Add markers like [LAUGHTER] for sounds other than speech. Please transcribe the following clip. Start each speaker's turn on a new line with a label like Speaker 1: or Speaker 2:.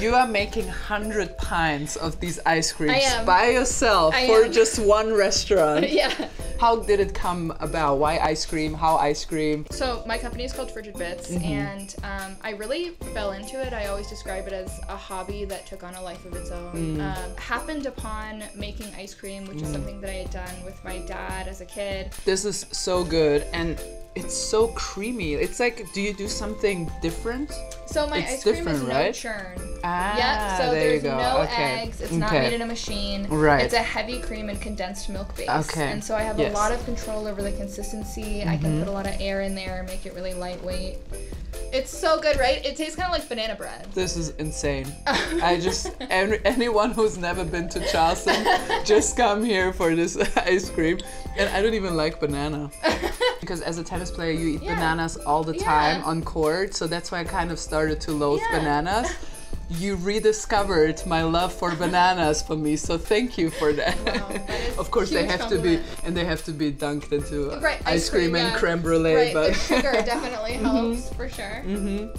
Speaker 1: you are making 100 pints of these ice creams by yourself
Speaker 2: I
Speaker 1: for
Speaker 2: am.
Speaker 1: just one restaurant. [LAUGHS]
Speaker 2: yeah.
Speaker 1: How did it come about? Why ice cream? How ice cream?
Speaker 2: So my company is called Frigid Bits,
Speaker 1: Mm-hmm.
Speaker 2: and um, I really fell into it. I always describe it as a hobby that took on a life of its own.
Speaker 1: Mm.
Speaker 2: Um, happened upon making ice cream, which is something that I had done with my dad as a kid.
Speaker 1: This is so good and it's so creamy. It's like, do you do something different?
Speaker 2: So my
Speaker 1: It's
Speaker 2: ice cream is no
Speaker 1: right?
Speaker 2: churn.
Speaker 1: Ah,
Speaker 2: Yep. So
Speaker 1: there you
Speaker 2: there's
Speaker 1: go.
Speaker 2: no
Speaker 1: Okay.
Speaker 2: eggs. It's not
Speaker 1: Okay.
Speaker 2: made in a machine.
Speaker 1: Right.
Speaker 2: It's a heavy cream and condensed milk base.
Speaker 1: Okay.
Speaker 2: And so I have
Speaker 1: Yes. Mm-hmm.
Speaker 2: a lot of control over the consistency. I can put a lot of air in there, make it really lightweight. It's so good, right? It tastes kind of like banana bread.
Speaker 1: This is insane. [LAUGHS] I just any, anyone who's never been to Charleston, [LAUGHS] just come here for this [LAUGHS] ice cream. And I don't even like banana because as a tennis player, you eat
Speaker 2: Yeah.
Speaker 1: bananas all the
Speaker 2: Yeah.
Speaker 1: time on court. So that's why I kind of started to loathe
Speaker 2: Yeah.
Speaker 1: bananas. You rediscovered my love for bananas for me, so thank you for that.
Speaker 2: Wow, that [LAUGHS]
Speaker 1: of course, they have to be and they have to be dunked into
Speaker 2: Right,
Speaker 1: ice cream, and
Speaker 2: yeah.
Speaker 1: creme brulee.
Speaker 2: Right,
Speaker 1: but
Speaker 2: the sugar [LAUGHS] definitely helps for sure.
Speaker 1: Mhm.